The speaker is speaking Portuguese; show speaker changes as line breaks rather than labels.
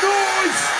dois,